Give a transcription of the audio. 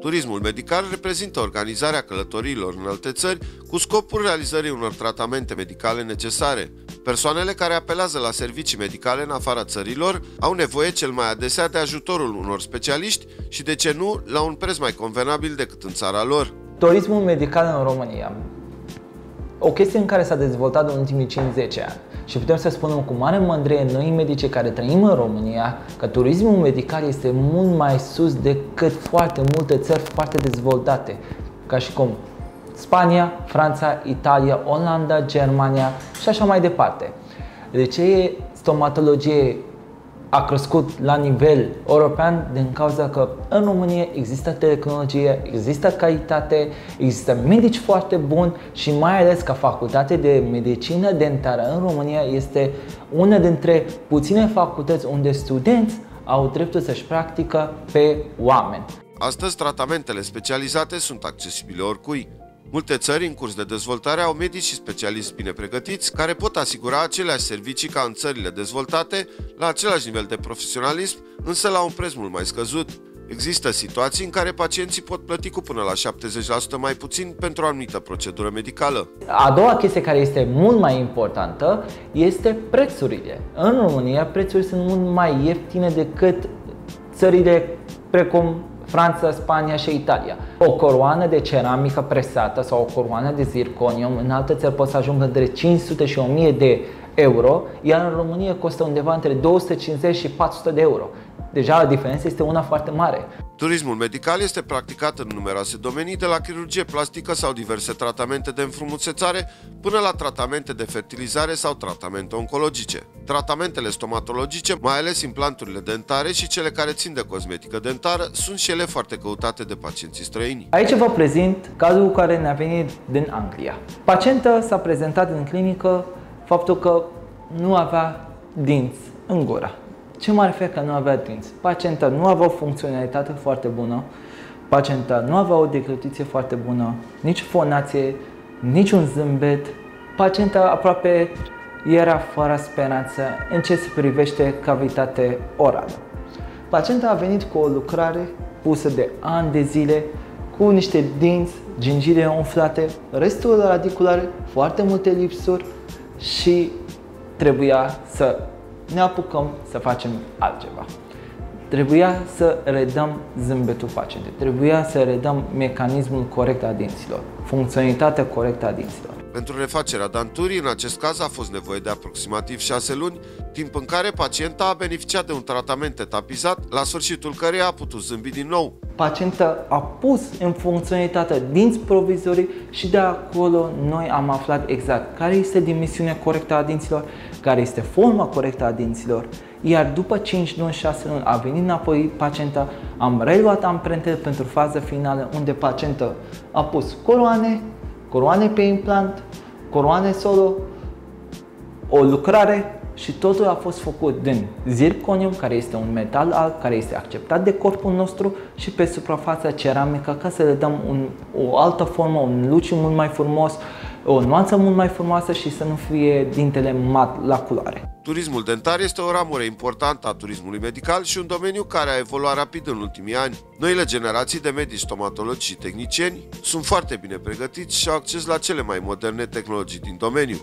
Turismul medical reprezintă organizarea călătoriilor în alte țări cu scopul realizării unor tratamente medicale necesare. Persoanele care apelează la servicii medicale în afara țărilor au nevoie cel mai adesea de ajutorul unor specialiști și, de ce nu, la un preț mai convenabil decât în țara lor. Turismul medical în România o chestie în care s-a dezvoltat în ultimii 50 ani și putem să spunem cu mare mândrie noi medici care trăim în România că turismul medical este mult mai sus decât foarte multe țări foarte dezvoltate, ca și cum Spania, Franța, Italia, Olanda, Germania și așa mai departe. De ce e stomatologie a crescut la nivel european din cauza că în România există tehnologie, există calitate, există medici foarte buni și mai ales că facultatea de medicină dentară în România este una dintre puține facultăți unde studenți au dreptul să-și practică pe oameni. Astăzi, tratamentele specializate sunt accesibile oricui. Multe țări în curs de dezvoltare au medici și specialiști bine pregătiți care pot asigura aceleași servicii ca în țările dezvoltate, la același nivel de profesionalism, însă la un preț mult mai scăzut. Există situații în care pacienții pot plăti cu până la 70% mai puțin pentru o anumită procedură medicală. A doua chestie care este mult mai importantă este prețurile. În România prețurile sunt mult mai ieftine decât țările precum Franța, Spania și Italia. O coroană de ceramică presată sau o coroană de zirconium în alte țări poate să ajungă între 500 și 1000 de euro, iar în România costă undeva între 250 și 400 de euro. Deja diferența este una foarte mare. Turismul medical este practicat în numeroase domenii, de la chirurgie plastică sau diverse tratamente de înfrumusețare, până la tratamente de fertilizare sau tratamente oncologice. Tratamentele stomatologice, mai ales implanturile dentare și cele care țin de cosmetică dentară, sunt și ele foarte căutate de pacienții străini. Aici vă prezint cazul care ne-a venit din Anglia. Pacienta s-a prezentat în clinică faptul că nu avea dinți în gură. Ce mă refer că nu avea dinți? Pacienta nu avea o funcționalitate foarte bună, pacienta nu avea o declutiție foarte bună, nici fonație, nici un zâmbet, pacienta aproape era fără speranță în ce se privește cavitate orală. Pacienta a venit cu o lucrare pusă de ani de zile, cu niște dinți, gingile umflate, restul radiculare, foarte multe lipsuri și trebuia să ne apucăm să facem altceva. Trebuia să redăm zâmbetul pacientei, trebuia să redăm mecanismul corect a dinților, funcționalitatea corectă a dinților. Pentru refacerea danturii, în acest caz, a fost nevoie de aproximativ 6 luni, timp în care pacienta a beneficiat de un tratament etapizat, la sfârșitul căreia a putut zâmbi din nou. Pacienta a pus în funcționalitate dinți provizorii și de acolo noi am aflat exact care este dimensiunea corectă a dinților, care este forma corectă a dinților, iar după 5 luni, 6 luni a venit înapoi pacienta, am reluat amprentele pentru faza finală unde pacienta a pus coroane, coroane pe implant, coroane solo, o lucrare și totul a fost făcut din zirconium, care este un metal alb, care este acceptat de corpul nostru și pe suprafața ceramică ca să le dăm un, o altă formă, un luciu mult mai frumos, o nuanță mult mai frumoasă și să nu fie dintele mat la culoare. Turismul dentar este o ramură importantă a turismului medical și un domeniu care a evoluat rapid în ultimii ani. Noile generații de medici, stomatologi și tehnicieni sunt foarte bine pregătiți și au acces la cele mai moderne tehnologii din domeniu.